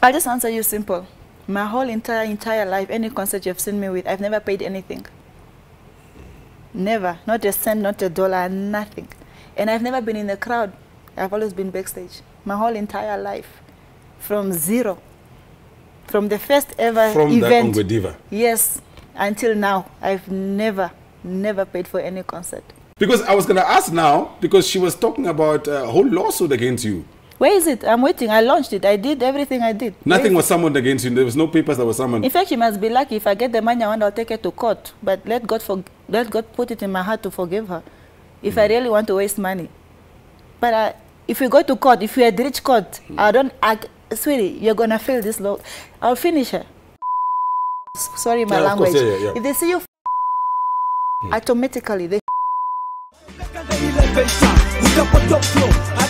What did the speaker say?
I'll just answer you simple. My whole entire entire life, any concert you've seen me with, I've never paid anything. Never. Not a cent, not a dollar, nothing. And I've never been in the crowd. I've always been backstage. My whole entire life. From zero. From the first ever From event. the Ongwe Diva. Yes. Until now, I've never, never paid for any concert. Because I was going to ask now, because she was talking about a whole lawsuit against you. Where is it? I'm waiting. I launched it. I did everything I did. Nothing was summoned against you. There was no papers that were summoned. In fact, you must be lucky. If I get the money I want, I'll take it to court. But let God, for, let God put it in my heart to forgive her. If I mm. really want to waste money. But I, if you go to court, if you had reached court, I mm. don't, I, sweetie, you're going to fail this law. I'll finish her. Sorry, my Yeah, of course, language. yeah, yeah. If they see you mm. automatically, they 飞来飞 bejca,